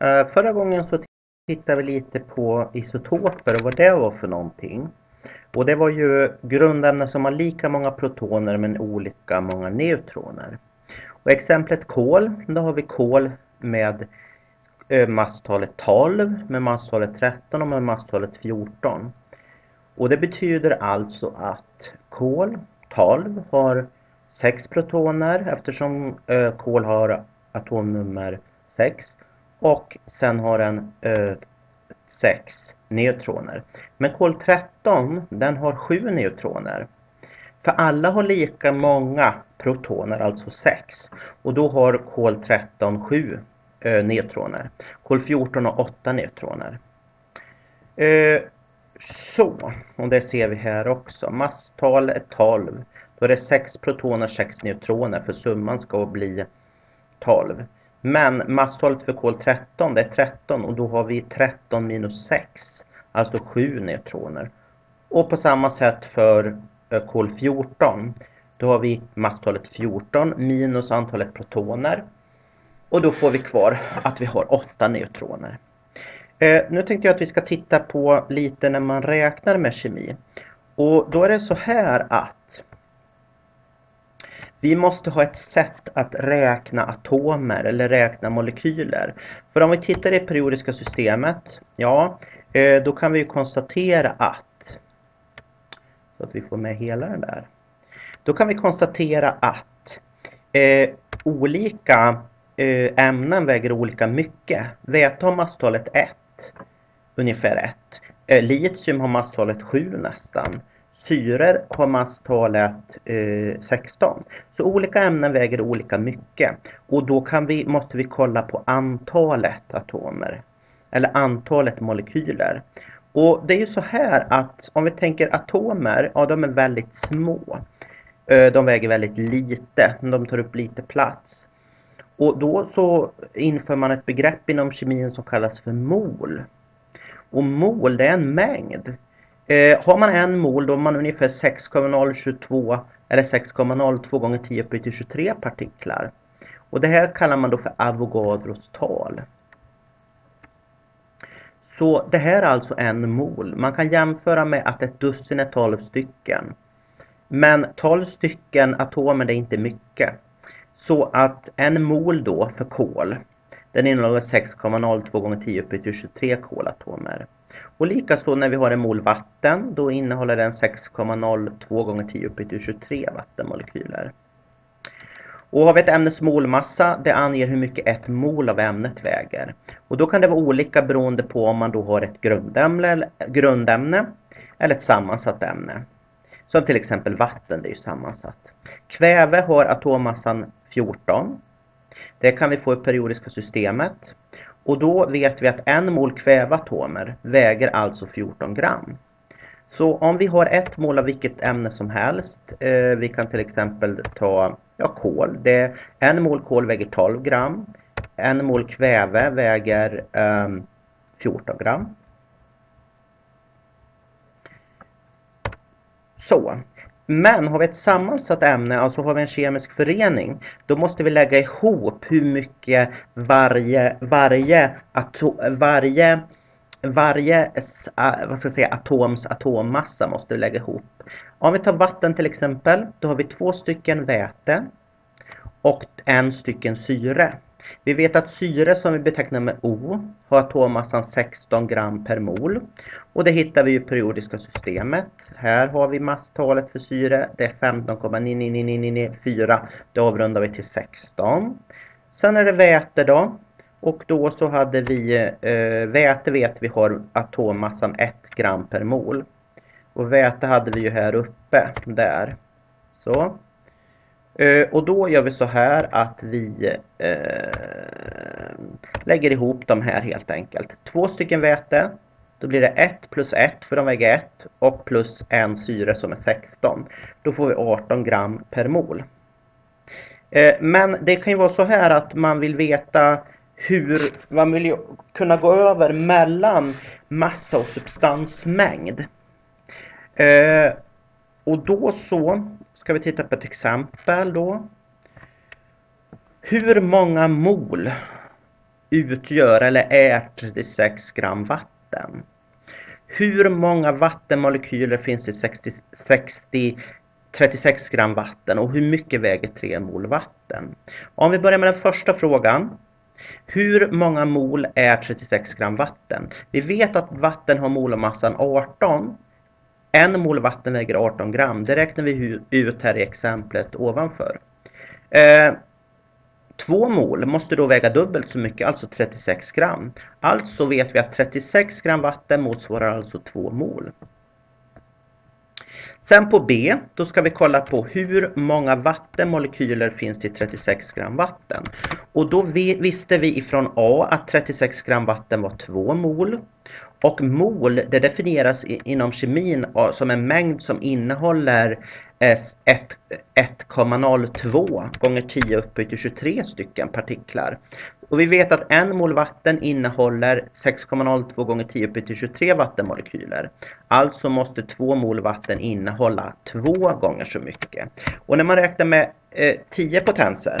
Eh, förra gången så tittade vi lite på isotoper och vad det var för någonting. Och det var ju grundämnen som har lika många protoner men olika många neutroner. Och exemplet kol, då har vi kol med eh, masstalet 12, med masstalet 13 och med masstalet 14. Och det betyder alltså att kol 12 har 6 protoner eftersom eh, kol har atomnummer 6 och sen har den eh, 6 neutroner. Men kol 13 den har 7 neutroner. För alla har lika många protoner, alltså 6. Och då har kol 13 7 eh, neutroner. Kol 14 har 8 neutroner. Eh, så, och det ser vi här också. Masstal är 12. Då är det 6 protoner 6 neutroner för summan ska bli 12. Men masstalet för kol 13 det är 13 och då har vi 13 minus 6. Alltså 7 neutroner. Och på samma sätt för eh, kol 14. Då har vi masstalet 14 minus antalet protoner. Och då får vi kvar att vi har 8 neutroner. Eh, nu tänkte jag att vi ska titta på lite när man räknar med kemi. Och då är det så här att vi måste ha ett sätt att räkna atomer eller räkna molekyler. För om vi tittar i det periodiska systemet, ja, eh, då kan vi konstatera att, så att vi får med hela den där, då kan vi konstatera att eh, olika eh, ämnen väger olika mycket. Väte har masstalet 1, ungefär 1. Eh, litium har masstalet 7 nästan syror har masstalet eh, 16. Så olika ämnen väger olika mycket. Och då kan vi, måste vi kolla på antalet atomer. Eller antalet molekyler. Och det är ju så här att om vi tänker atomer, ja de är väldigt små. Eh, de väger väldigt lite, de tar upp lite plats. Och då så inför man ett begrepp inom kemin som kallas för mol. Och mol det är en mängd. Eh, har man en mol då har man ungefär 6,022 eller 6,02 gånger 10 upphöjt till 23 partiklar. Och det här kallar man då för Avogadros tal. Så det här är alltså en mol. Man kan jämföra med att ett dussin är 12 stycken. Men 12 stycken atomer det är inte mycket. Så att en mol då för kol, den innehåller 6,02 gånger 10 upphöjt till 23 kolatomer. Och likaså när vi har en mol vatten, då innehåller den 6,02 gånger 10 upp till 23 vattenmolekyler. Och har vi ett ämnes molmassa, det anger hur mycket ett mol av ämnet väger. Och då kan det vara olika beroende på om man då har ett grundämne, grundämne eller ett sammansatt ämne. Som till exempel vatten, det är ju sammansatt. Kväve har atommassan 14. Det kan vi få i periodiska systemet. Och då vet vi att en mol kväveatomer väger alltså 14 gram. Så om vi har ett mol av vilket ämne som helst, eh, vi kan till exempel ta ja, kol. Det, en mol kol väger 12 gram. En mol kväve väger eh, 14 gram. Så, men har vi ett sammansatt ämne, alltså har vi en kemisk förening, då måste vi lägga ihop hur mycket varje, varje, ato, varje, varje vad ska jag säga, atoms atommassa måste vi lägga ihop. Om vi tar vatten till exempel, då har vi två stycken väte och en stycken syre. Vi vet att syre som vi betecknar med O har atommassan 16 gram per mol. Och det hittar vi i periodiska systemet. Här har vi masstalet för syre. Det är 15,99994. Det avrundar vi till 16. Sen är det väte då. Och då så hade vi, eh, väte vet vi har atommassan 1 gram per mol. Och väte hade vi ju här uppe, där. Så. Eh, och då gör vi så här att vi eh, lägger ihop de här helt enkelt. Två stycken väte. Då blir det 1 plus 1 för de väger 1 och plus en syre som är 16. Då får vi 18 gram per mol. Eh, men det kan ju vara så här att man vill veta hur man vill kunna gå över mellan massa och substansmängd. Eh, och då så ska vi titta på ett exempel då. Hur många mol utgör eller är 36 gram vatten. Hur många vattenmolekyler finns det i 60, 60, 36 gram vatten och hur mycket väger 3 mol vatten? Om vi börjar med den första frågan. Hur många mol är 36 gram vatten? Vi vet att vatten har molmassan 18. En mol vatten väger 18 gram. Det räknar vi ut här i exemplet ovanför. Eh, Två mol måste då väga dubbelt så mycket, alltså 36 gram. Alltså vet vi att 36 gram vatten motsvarar alltså 2 mol. Sen på B, då ska vi kolla på hur många vattenmolekyler finns det i 36 gram vatten. Och då visste vi ifrån A att 36 gram vatten var 2 mol. Och mol, det definieras inom kemin som en mängd som innehåller eh, 1,02 gånger 10 upphöjt till 23 stycken partiklar. Och vi vet att en mol vatten innehåller 6,02 gånger 10 upphöjt till 23 vattenmolekyler. Alltså måste 2 mol vatten innehålla 2 gånger så mycket. Och när man räknar med eh, 10 potenser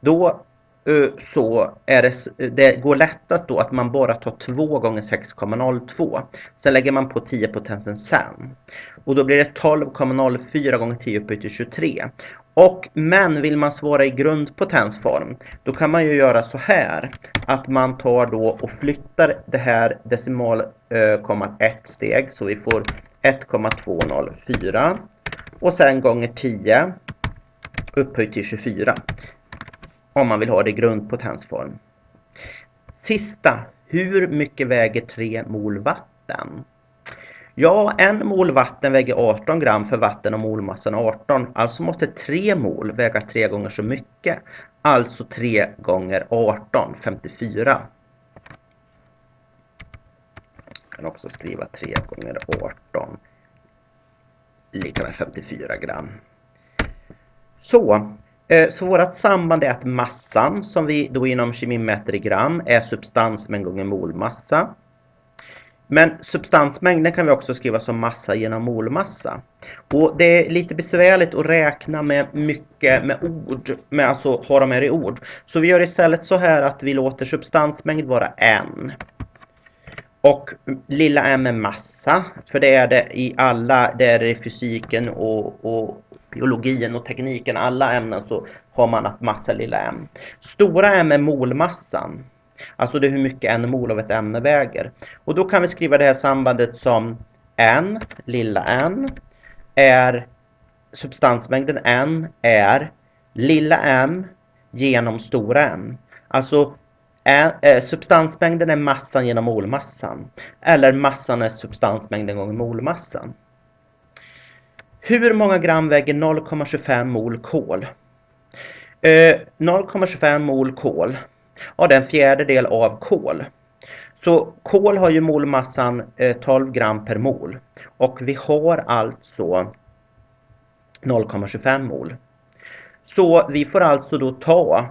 då Eh, så är det, det går lättast då att man bara tar 2 gånger 6,02. Sen lägger man på 10 potensen sen. Och då blir det 12,04 gånger 10 upphöjt till 23. Och men vill man svara i grundpotensform då kan man ju göra så här att man tar då och flyttar det här decimalkommat eh, ett steg så vi får 1,204 och sen gånger 10 upphöjt till 24 om man vill ha det i grundpotensform. Sista, hur mycket väger 3 mol vatten? Ja, en mol vatten väger 18 gram för vatten och molmassan 18. Alltså måste 3 mol väga 3 gånger så mycket. Alltså 3 gånger 18, 54. Jag kan också skriva 3 gånger 18 lika med 54 gram. Så, Eh, så vårt samband är att massan som vi då inom kemi mäter i gram är substansmängd gånger molmassa. Men substansmängden kan vi också skriva som massa genom molmassa. Och det är lite besvärligt att räkna med mycket med ord, med alltså ha dem här i ord. Så vi gör istället så här att vi låter substansmängd vara n. Och lilla m är massa, för det är det i alla, det är det i fysiken och, och biologin och tekniken, alla ämnen så har man att massa lilla m. Stora m är molmassan. Alltså det är hur mycket en mol av ett ämne väger. Och då kan vi skriva det här sambandet som n, lilla n, är substansmängden n är lilla m genom stora m. Alltså är, eh, substansmängden är massan genom molmassan. Eller massan är substansmängden gånger molmassan. Hur många gram väger 0,25 mol kol? Eh, 0,25 mol kol. Ja, det är en fjärdedel av kol. Så kol har ju molmassan eh, 12 gram per mol. Och vi har alltså 0,25 mol. Så vi får alltså då ta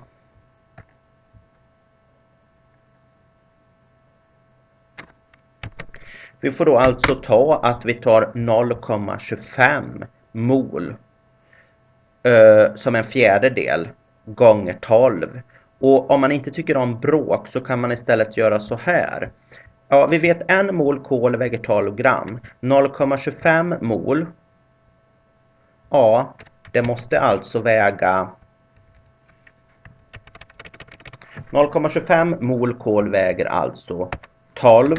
Vi får då alltså ta att vi tar 0,25 mol eh, som en fjärdedel gånger 12. Och om man inte tycker om bråk så kan man istället göra så här. Ja, vi vet en mol kol väger 12 gram. 0,25 mol. Ja, det måste alltså väga 0,25 mol kol väger alltså 12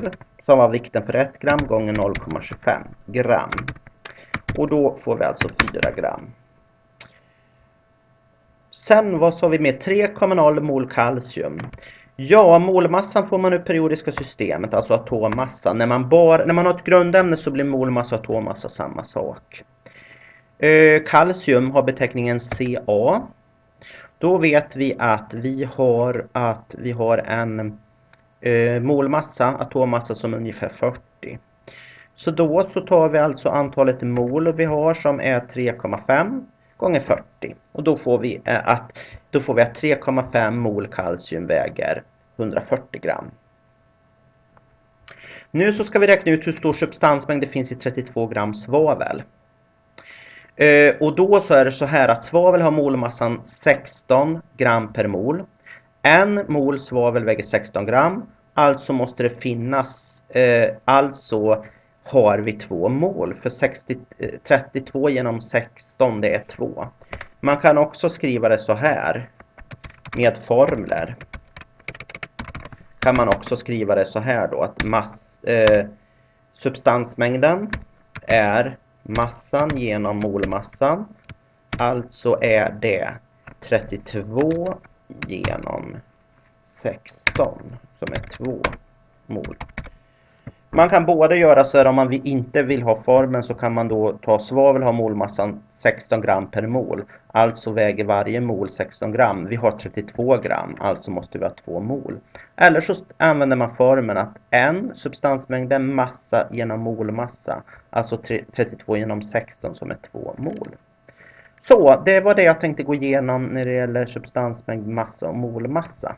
som var vikten för 1 gram gånger 0,25 gram. Och då får vi alltså 4 gram. Sen vad sa vi med 3,0 mol kalcium. Ja, molmassan får man ur periodiska systemet, alltså atommassa. När man, bar, när man har ett grundämne så blir molmassa och atommassa samma sak. Eh, kalcium har beteckningen Ca. Då vet vi att vi har, att vi har en eh, molmassa, atommassa som är ungefär 40. Så då så tar vi alltså antalet mol vi har som är 3,5 gånger 40. Och då får vi eh, att, då får vi att 3,5 mol kalcium väger 140 gram. Nu så ska vi räkna ut hur stor substansmängd det finns i 32 gram svavel. Eh, och då så är det så här att svavel har molmassan 16 gram per mol. En mol svavel väger 16 gram. Alltså måste det finnas, eh, alltså har vi två mol. För 60, eh, 32 genom 16 det är 2. Man kan också skriva det så här med formler. Kan man också skriva det så här då att mass, eh, substansmängden är massan genom molmassan. Alltså är det 32 genom 16 som är 2 mol. Man kan både göra så här om man inte vill ha formen så kan man då ta svavel har ha molmassan 16 gram per mol. Alltså väger varje mol 16 gram. Vi har 32 gram, alltså måste vi ha 2 mol. Eller så använder man formen att en substansmängd är massa genom molmassa. Alltså 32 genom 16 som är 2 mol. Så, det var det jag tänkte gå igenom när det gäller substansmängd, massa och molmassa.